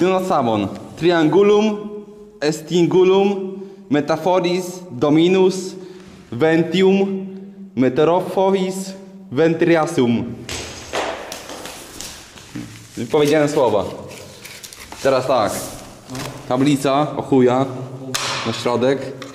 Dinosamon. Triangulum, estingulum, metaphoris, dominus, ventium, meteorophoris, ventriasum. Powiedziałem słowa. Teraz tak. Tablica o chuja na środek.